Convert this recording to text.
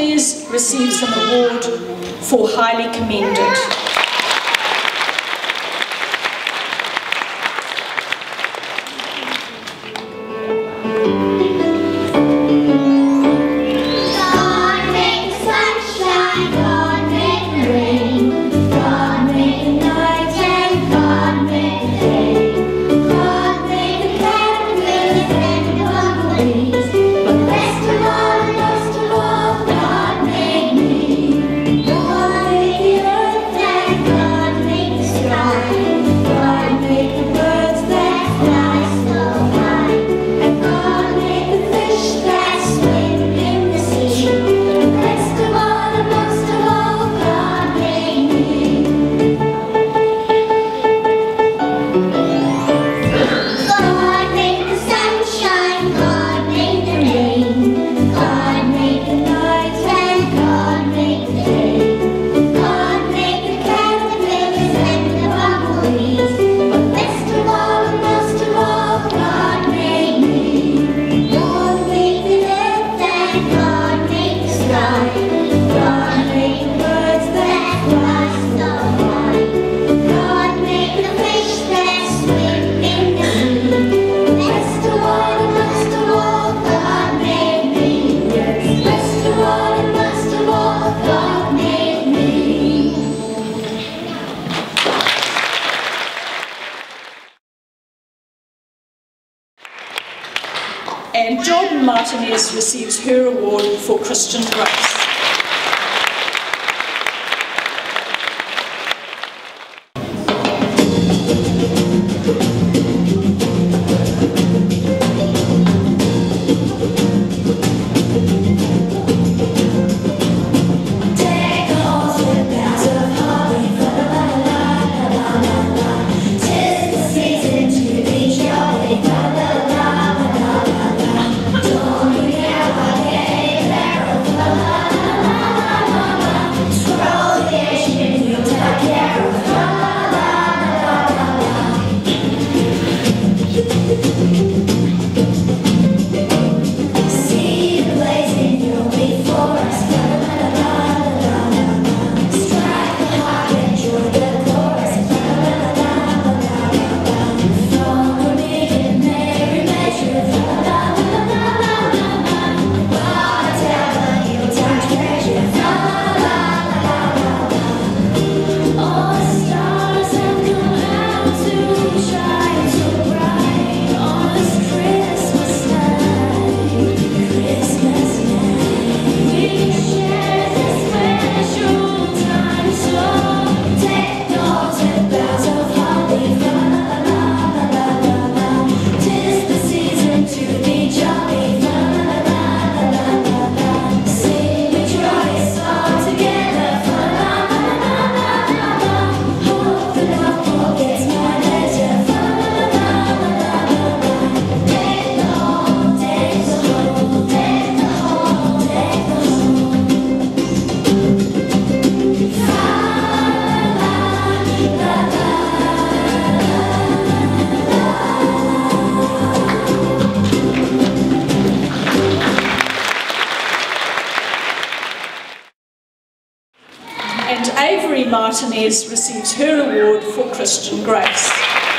Ptolemies receives an award for highly commended. and Jordan Martinez receives her award for Christian Grace. Martinez receives her award for Christian Grace.